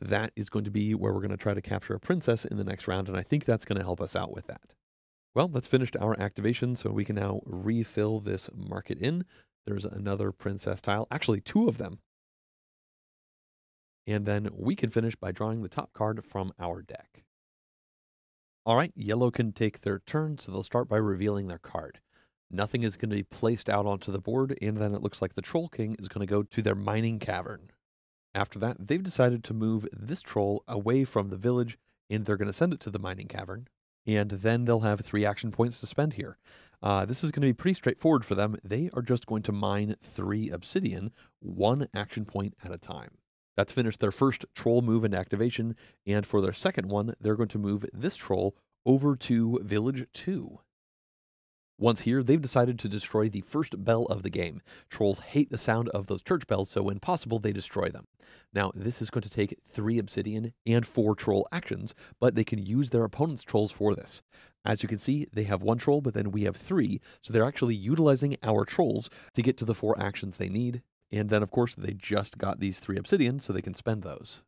That is going to be where we're going to try to capture a princess in the next round, and I think that's going to help us out with that. Well, that's finished our activation, so we can now refill this market in. There's another princess tile, actually two of them. And then we can finish by drawing the top card from our deck. All right, yellow can take their turn, so they'll start by revealing their card. Nothing is going to be placed out onto the board, and then it looks like the Troll King is going to go to their mining cavern. After that, they've decided to move this troll away from the village, and they're going to send it to the mining cavern. And then they'll have three action points to spend here. Uh, this is going to be pretty straightforward for them. They are just going to mine three obsidian, one action point at a time. That's finished their first troll move and activation, and for their second one, they're going to move this troll over to Village 2. Once here, they've decided to destroy the first bell of the game. Trolls hate the sound of those church bells, so when possible, they destroy them. Now, this is going to take three obsidian and four troll actions, but they can use their opponent's trolls for this. As you can see, they have one troll, but then we have three, so they're actually utilizing our trolls to get to the four actions they need, and then, of course, they just got these three obsidian, so they can spend those.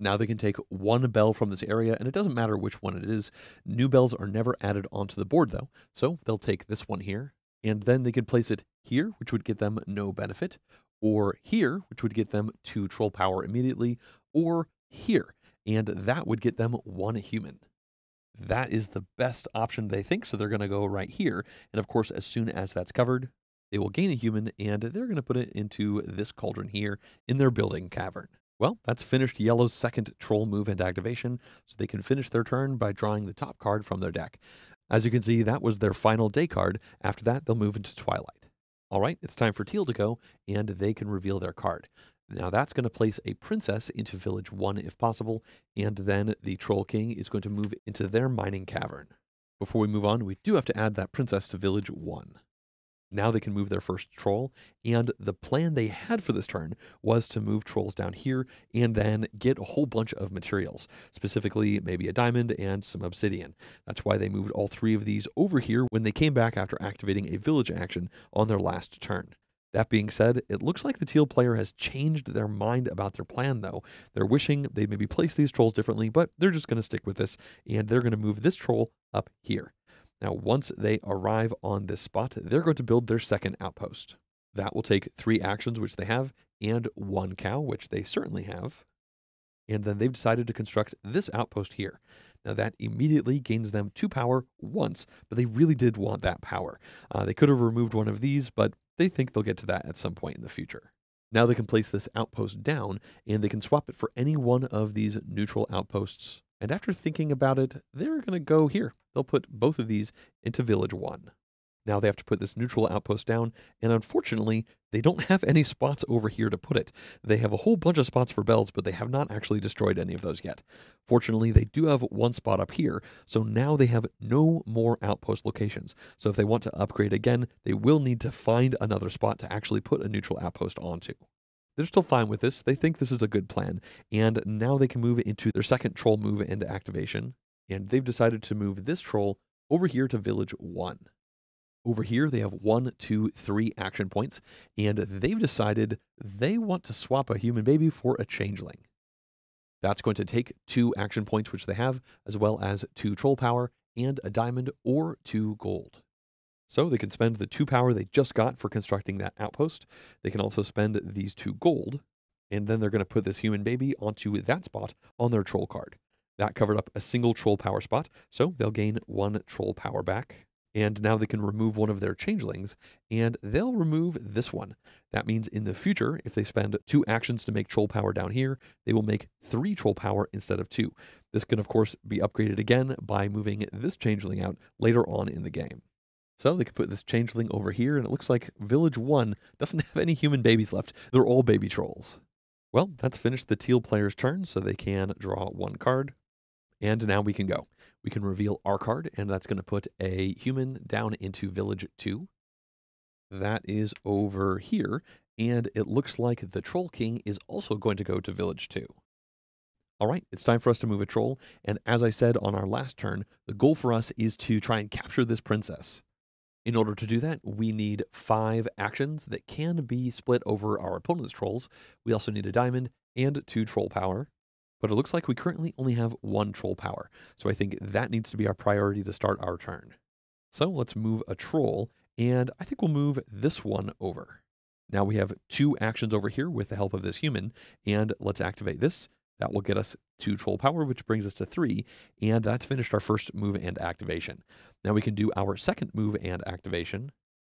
Now they can take one bell from this area, and it doesn't matter which one it is. New bells are never added onto the board, though. So they'll take this one here, and then they can place it here, which would get them no benefit, or here, which would get them two troll power immediately, or here, and that would get them one human. That is the best option they think, so they're going to go right here. And of course, as soon as that's covered, they will gain a human and they're going to put it into this cauldron here in their building cavern. Well, that's finished Yellow's second troll move and activation, so they can finish their turn by drawing the top card from their deck. As you can see, that was their final day card. After that, they'll move into Twilight. All right, it's time for Teal to go, and they can reveal their card. Now that's going to place a princess into Village 1 if possible, and then the Troll King is going to move into their mining cavern. Before we move on, we do have to add that princess to Village 1. Now they can move their first troll. And the plan they had for this turn was to move trolls down here and then get a whole bunch of materials, specifically maybe a diamond and some obsidian. That's why they moved all three of these over here when they came back after activating a village action on their last turn. That being said, it looks like the teal player has changed their mind about their plan, though. They're wishing they'd maybe place these trolls differently, but they're just going to stick with this, and they're going to move this troll up here. Now, once they arrive on this spot, they're going to build their second outpost. That will take three actions, which they have, and one cow, which they certainly have. And then they've decided to construct this outpost here. Now, that immediately gains them two power once, but they really did want that power. Uh, they could have removed one of these, but they think they'll get to that at some point in the future. Now they can place this outpost down, and they can swap it for any one of these neutral outposts and after thinking about it, they're going to go here. They'll put both of these into Village 1. Now they have to put this neutral outpost down, and unfortunately, they don't have any spots over here to put it. They have a whole bunch of spots for bells, but they have not actually destroyed any of those yet. Fortunately, they do have one spot up here, so now they have no more outpost locations. So if they want to upgrade again, they will need to find another spot to actually put a neutral outpost onto. They're still fine with this. They think this is a good plan. And now they can move into their second troll move into activation. And they've decided to move this troll over here to village one. Over here, they have one, two, three action points, and they've decided they want to swap a human baby for a changeling. That's going to take two action points, which they have, as well as two troll power and a diamond or two gold. So they can spend the two power they just got for constructing that outpost. They can also spend these two gold, and then they're going to put this human baby onto that spot on their troll card. That covered up a single troll power spot, so they'll gain one troll power back and now they can remove one of their changelings, and they'll remove this one. That means in the future, if they spend two actions to make troll power down here, they will make three troll power instead of two. This can, of course, be upgraded again by moving this changeling out later on in the game. So they can put this changeling over here, and it looks like Village 1 doesn't have any human babies left. They're all baby trolls. Well, that's finished the teal player's turn, so they can draw one card. And now we can go. We can reveal our card, and that's going to put a human down into village two. That is over here, and it looks like the Troll King is also going to go to village two. All right, it's time for us to move a troll, and as I said on our last turn, the goal for us is to try and capture this princess. In order to do that, we need five actions that can be split over our opponent's trolls. We also need a diamond and two troll power but it looks like we currently only have one troll power. So I think that needs to be our priority to start our turn. So let's move a troll, and I think we'll move this one over. Now we have two actions over here with the help of this human, and let's activate this. That will get us two troll power, which brings us to three, and that's finished our first move and activation. Now we can do our second move and activation,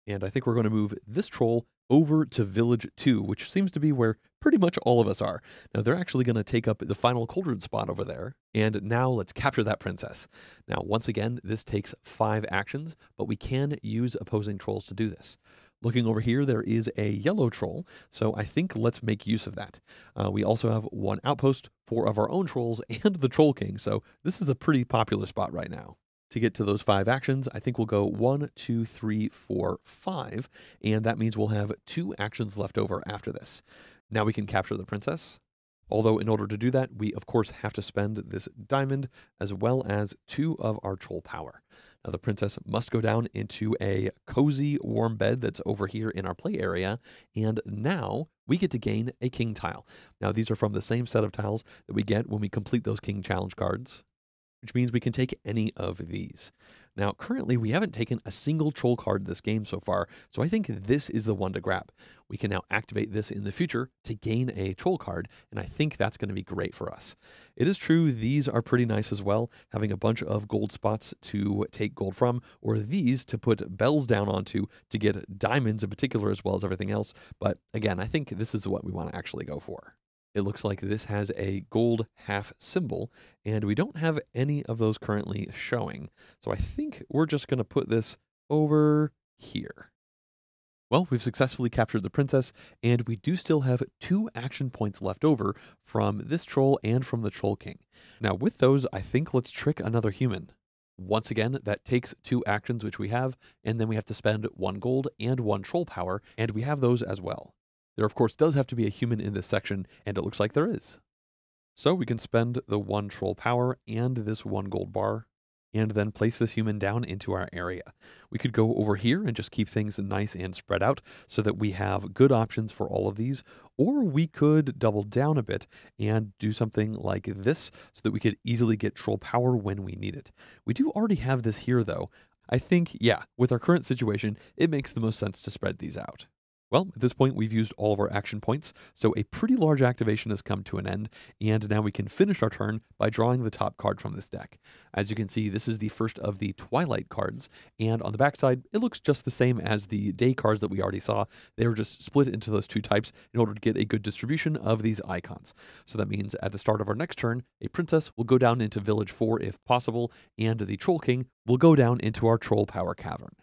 and I think we're going to move this troll over to Village 2, which seems to be where pretty much all of us are. Now, they're actually going to take up the final cauldron spot over there. And now let's capture that princess. Now, once again, this takes five actions, but we can use opposing trolls to do this. Looking over here, there is a yellow troll, so I think let's make use of that. Uh, we also have one outpost, four of our own trolls, and the Troll King, so this is a pretty popular spot right now to get to those five actions, I think we'll go one, two, three, four, five, and that means we'll have two actions left over after this. Now we can capture the princess. Although, in order to do that, we of course have to spend this diamond as well as two of our troll power. Now, the princess must go down into a cozy, warm bed that's over here in our play area, and now we get to gain a king tile. Now, these are from the same set of tiles that we get when we complete those king challenge cards which means we can take any of these. Now, currently, we haven't taken a single troll card this game so far, so I think this is the one to grab. We can now activate this in the future to gain a troll card, and I think that's going to be great for us. It is true, these are pretty nice as well, having a bunch of gold spots to take gold from, or these to put bells down onto to get diamonds in particular, as well as everything else. But again, I think this is what we want to actually go for. It looks like this has a gold half symbol, and we don't have any of those currently showing. So I think we're just going to put this over here. Well, we've successfully captured the princess, and we do still have two action points left over from this troll and from the Troll King. Now, with those, I think let's trick another human. Once again, that takes two actions, which we have, and then we have to spend one gold and one troll power, and we have those as well. There, of course, does have to be a human in this section, and it looks like there is. So we can spend the one troll power and this one gold bar, and then place this human down into our area. We could go over here and just keep things nice and spread out so that we have good options for all of these, or we could double down a bit and do something like this so that we could easily get troll power when we need it. We do already have this here though. I think, yeah, with our current situation, it makes the most sense to spread these out. Well, at this point, we've used all of our action points, so a pretty large activation has come to an end, and now we can finish our turn by drawing the top card from this deck. As you can see, this is the first of the Twilight cards, and on the backside, it looks just the same as the Day cards that we already saw. They were just split into those two types in order to get a good distribution of these icons. So that means at the start of our next turn, a Princess will go down into Village 4 if possible, and the Troll King will go down into our Troll Power Cavern.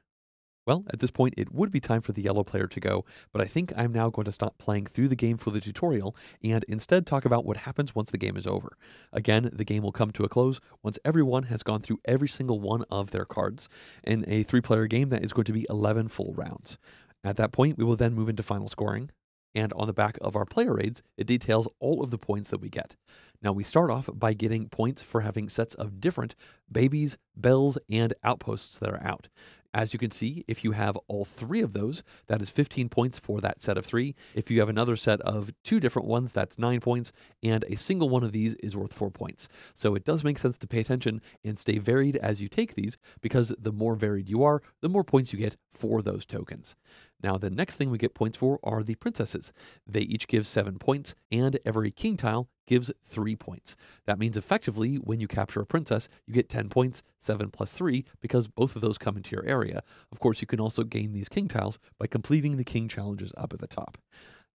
Well, at this point, it would be time for the yellow player to go, but I think I'm now going to stop playing through the game for the tutorial and instead talk about what happens once the game is over. Again, the game will come to a close once everyone has gone through every single one of their cards in a three player game that is going to be 11 full rounds. At that point, we will then move into final scoring. And on the back of our player aids, it details all of the points that we get. Now, we start off by getting points for having sets of different babies, bells, and outposts that are out. As you can see, if you have all three of those, that is 15 points for that set of three. If you have another set of two different ones, that's nine points, and a single one of these is worth four points. So it does make sense to pay attention and stay varied as you take these, because the more varied you are, the more points you get for those tokens. Now, the next thing we get points for are the princesses. They each give seven points, and every king tile gives three points. That means effectively, when you capture a princess, you get 10 points, 7 plus 3, because both of those come into your area. Of course, you can also gain these king tiles by completing the king challenges up at the top.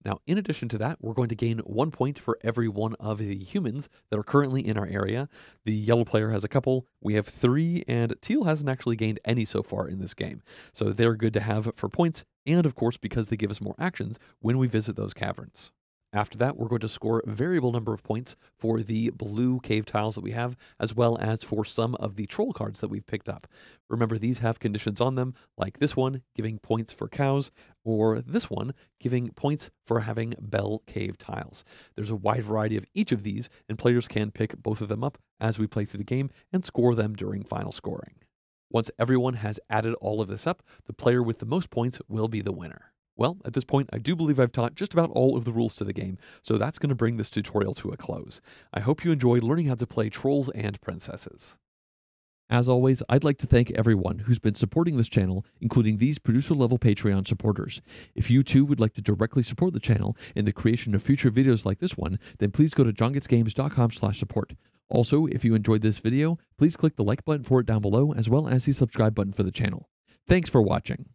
Now, in addition to that, we're going to gain one point for every one of the humans that are currently in our area. The yellow player has a couple, we have three, and teal hasn't actually gained any so far in this game. So they're good to have for points, and of course, because they give us more actions when we visit those caverns. After that, we're going to score a variable number of points for the blue cave tiles that we have, as well as for some of the troll cards that we've picked up. Remember, these have conditions on them, like this one giving points for cows, or this one giving points for having bell cave tiles. There's a wide variety of each of these, and players can pick both of them up as we play through the game and score them during final scoring. Once everyone has added all of this up, the player with the most points will be the winner. Well, at this point, I do believe I've taught just about all of the rules to the game, so that's going to bring this tutorial to a close. I hope you enjoyed learning how to play Trolls and Princesses. As always, I'd like to thank everyone who's been supporting this channel, including these producer-level Patreon supporters. If you too would like to directly support the channel in the creation of future videos like this one, then please go to jongetsgames.com/support. Also, if you enjoyed this video, please click the like button for it down below, as well as the subscribe button for the channel. Thanks for watching.